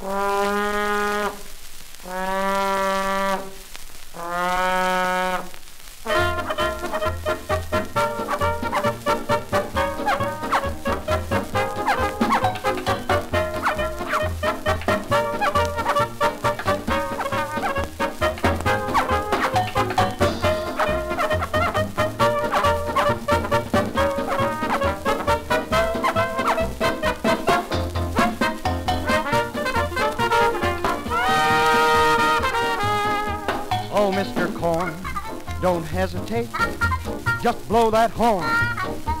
Uh... Oh, Mr. Corn, don't hesitate. Just blow that horn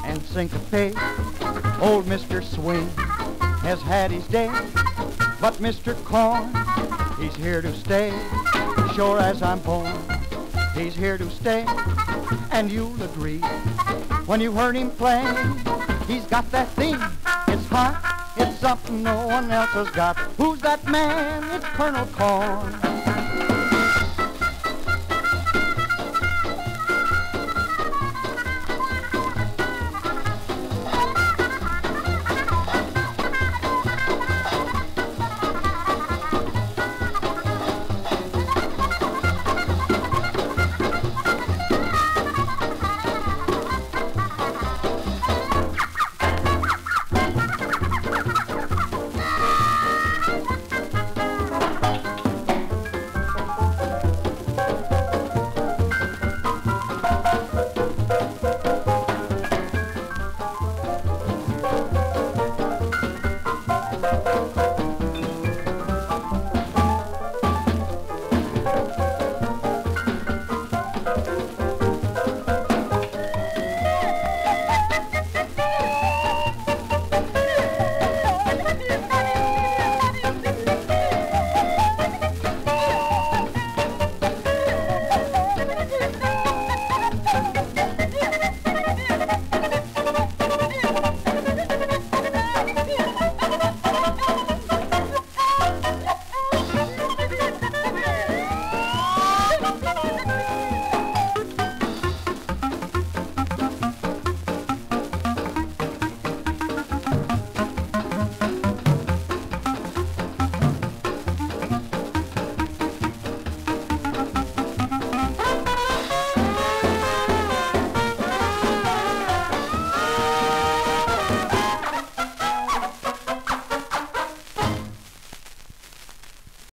and syncopate. Old Mr. Swing has had his day, but Mr. Corn, he's here to stay. Sure as I'm born, he's here to stay. And you'll agree when you heard him play. He's got that thing, it's hot, it's something no one else has got. Who's that man? It's Colonel Corn.